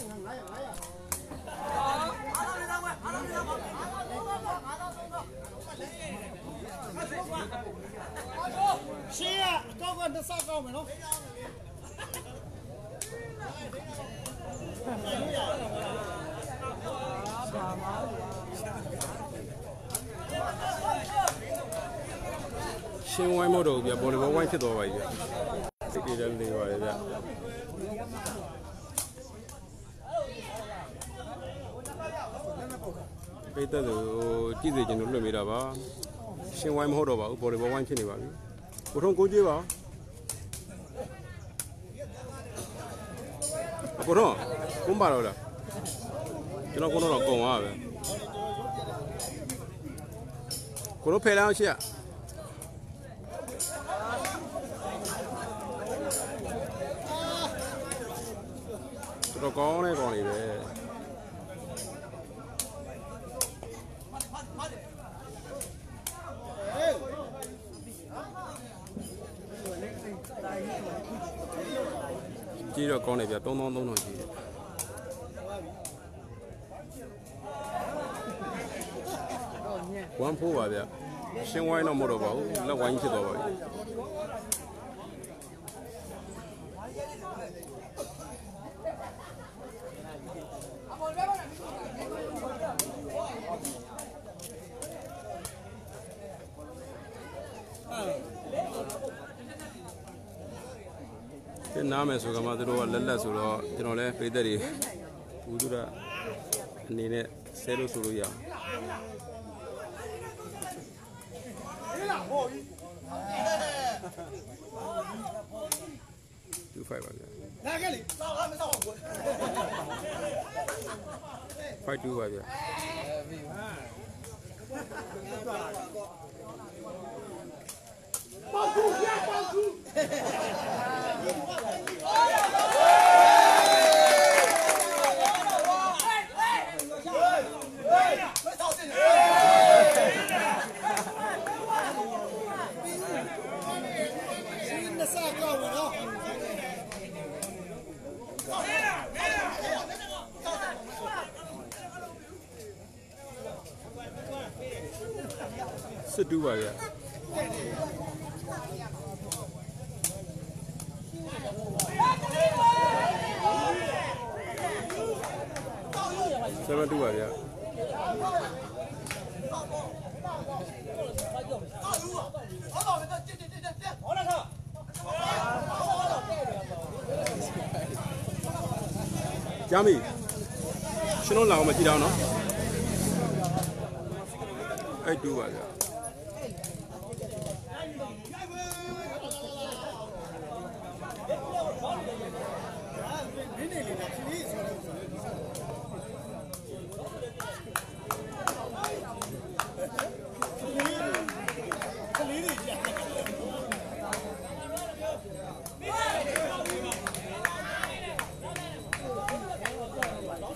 ရှင်းရအကောက်ကနှစ်ဆကောက်မယ်နော်ဘာမှရှင်းဝိုင်းမတော့ဘူးဗျဘောလီဘောဝိုင်းဖြစ်သွားပါပြီဗျစိတ်ကြည်တယ်လေးပါလေဗျ ပိတ်သက်သူကြည့်စေချင်လို့လွှင့်မိတာပါရှင်းဝိုင်းမဟုတ်တော့ပါဘူးဘောလီဘောဝိုင်းဖြစ်နေပါပြီကိုထုံးကိုကြွေးပါကိုထုံးကုန်းပါတော့လားကျွန်တော်ကုန်းတော့ကုန်းသွားပဲကိုတို့ဖယ်လာအောင်ရှိရတော်တော်ကောင်းတဲ့ကောင်လေးပဲ ကြီးတော့ကောင်းတယ်ဗျ3300ကြီးတယ်ဝမ်ဖိုးပါဗျရှင်းဝိုင်းတော့မဟုတ်တော့ပါဘူးလက်ဝိုင်းဖြစ်သွားပါပြီ န်နားမယ်ဆိုကမှသူတို့ကလက်လက်ဆိုတော့ကျွန်တော်လည်းပြည်သက်တွေဘူးသူရအနေနဲ့ဆဲလို့ဆိုလို့ရအောင်တူဖိုက်ပါဗျာလာခဲ့လေစောက်ကားမစောက်ဘူးဖိုက်တူပါဗျာပေါကူပြပေါကူ နှစ်ဆကောင်းမယ်နော်စစ်တူပါဗျာဆယ်မတူပါဗျာ ကျမ်းပြီရှင်တို့လာအောင်မကြည့်တော့နော်အဲ့တူပါဗျာ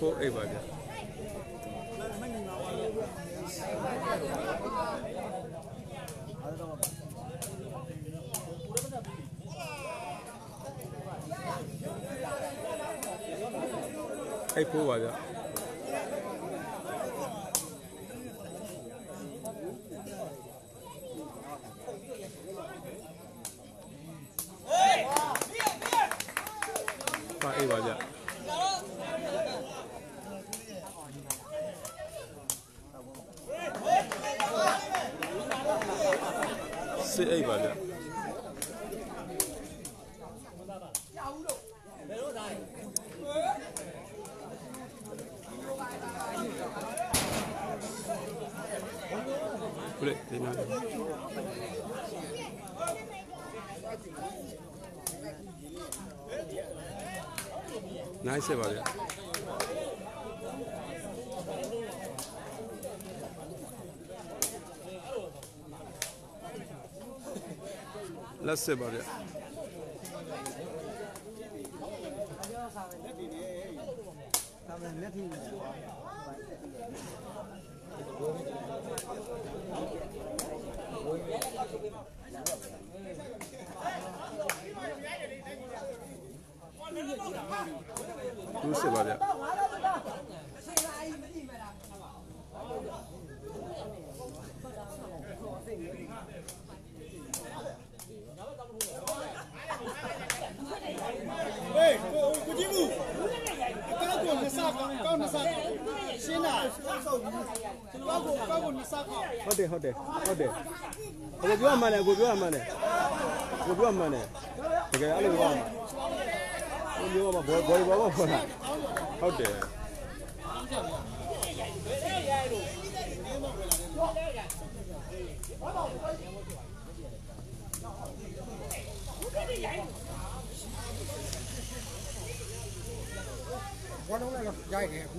ဖိုးအိတ်ပါဗျာအိတ်ဖိုးပါဗျာပါအိတ်ပါဗျာစစ်အိတ်ပါဗျာ ခုလေဒီနာနိုင် စေပါဗျာလက်စစ်ပါဗျာဒူးစစ်ပါဗျာ တယ်ဟုတ်တယ်ဟုတ်တယ်ကိုပြောမှန်းတယ်ကိုပြောမှန်းတယ်ကိုပြောမှန်းတယ်တကယ်အဲ့လိုပြောမှာကိုမျိုးမှာဘောဘောဘောဘောဟုတ်လားဟုတ်တယ်ဘာလုံးလိုက်တော့ရိုက်တယ်အခု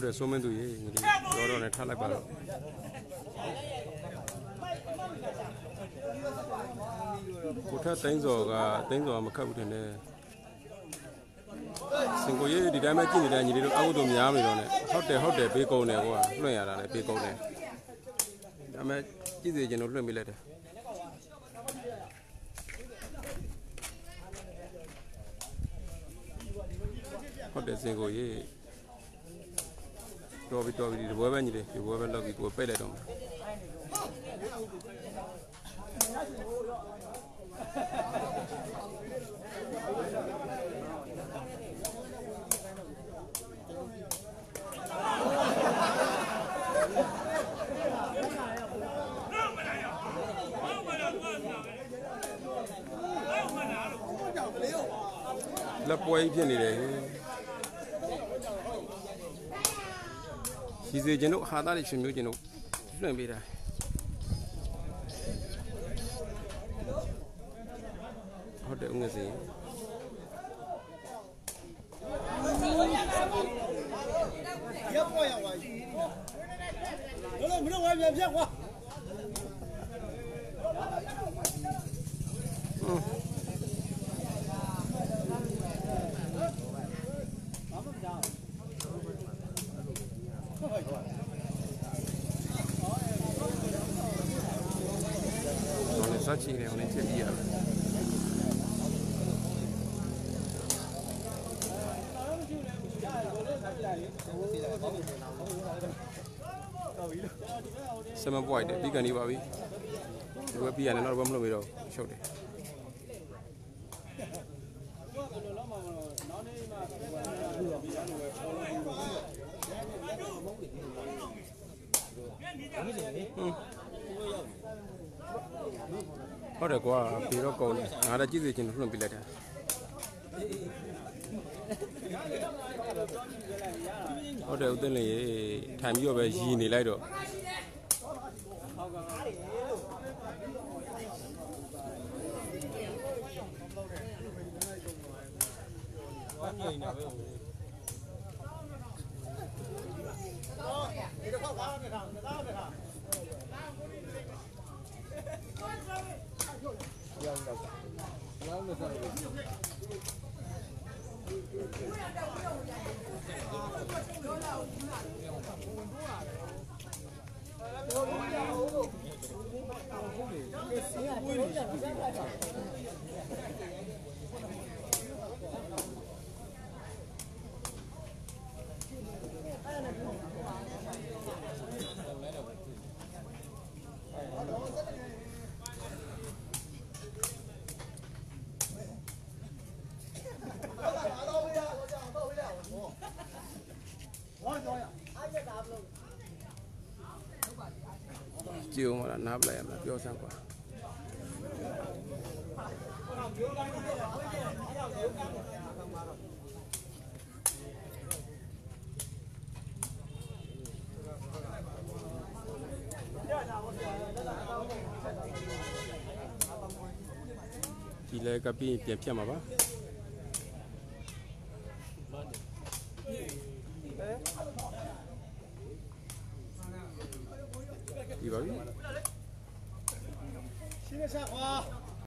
ဟုတ်တယ်စိုးမင်းသူရေငလေးတော်တော်နဲ့ထားလိုက်ပါတော့ကိုထက်တိုင်းစော်ကတိုင်းစော်ကမခတ်ဘူးထင်တယ်စင်ကိုရေဒီတိုင်းပဲကြည့်နေတဲ့ညီလေးတို့အကုသို့များနေတော့ ਨੇ ဟုတ်တယ်ဟုတ်တယ်ဘေးကုန်းတယ်ကွာလွှင့်ရတာလည်းဘေးကုန်းတယ်ဒါမဲ့ကြည့်စေချင်လို့လွှင့်ပေးလိုက်တယ်ဟုတ်တယ်စင်ကိုရေ တော်ပြီတော်ပြီဒီဘွဲပဲညီလေးဒီဘွဲပဲလောက်ပြီကိုယ်ပိတ်လိုက်တော့မှာလက်ပွဲကြီးဖြစ်နေတယ်ဟင် ရည်စေခြင်းတို့ဟာသားတွေရှင်မျိုးခြင်းတို့လွှင့်ပေးတာဟုတ်တယ်ဦးငယ်စီရက်ပေါ်ရပါကြီးဘလို့မလို့ဝါပြန်ပြက်ကွာ ဟိုလည်းစချီနေအောင်လည်းချက်ကြည့်ရတယ်ဆမပွိုက်တယ်ပြီးကန်နေပါပြီဒီဘက်ပြီးရတယ်နောက်ဘက်မလုပ်ရတော့ရှုပ်တယ်ဟု တ်တယ်ကွာပြီးတော့ကုန်တယ်ငါလည်းကြည့်စေချင်လို့လွှင့်ပြလိုက်တာဟုတ်တယ်ဦးသိန်းလေးရေထိုင်ပြီးတော့ပဲရီနေလိုက်တော့ဒီတော့ ဘာနဲ့ထားဒါနဲ့ထား ကြည့်အောင်မလားနားပလိုက်ရမလားပြောစမ်းကွာဒီလေကပင်းပြန်ဖြတ်မှာပါ